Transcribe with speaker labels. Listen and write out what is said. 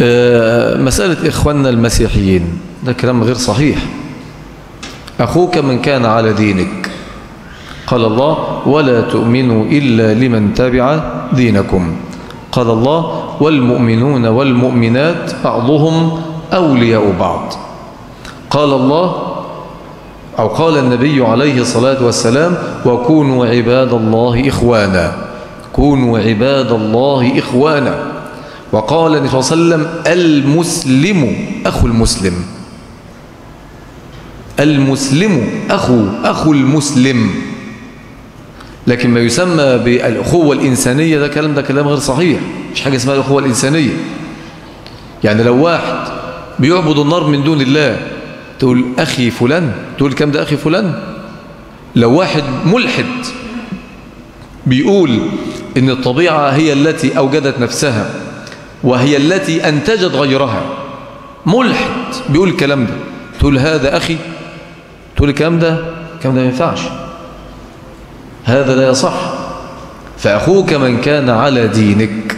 Speaker 1: آه، مسألة إخواننا المسيحيين ده كلام غير صحيح. أخوك من كان على دينك. قال الله ولا تؤمنوا إلا لمن تبع دينكم. قال الله والمؤمنون والمؤمنات بعضهم أولياء بعض. قال الله أو قال النبي عليه الصلاة والسلام وكونوا عباد الله إخوانا. كونوا عباد الله إخوانا. وقال النبي صلى الله عليه وسلم المسلم أخو المسلم. المسلم أخو أخو المسلم. لكن ما يسمى بالأخوة الإنسانية ده كلام ده كلام غير صحيح. مش حاجة اسمها الأخوة الإنسانية. يعني لو واحد بيعبد النار من دون الله تقول أخي فلان تقول كم ده أخي فلان؟ لو واحد ملحد بيقول إن الطبيعة هي التي أوجدت نفسها وهي التي أنتجت غيرها. ملحد بيقول الكلام ده. تقول هذا أخي. تقول الكلام ده الكلام ده ينفعش. هذا لا يصح. فأخوك من كان على دينك.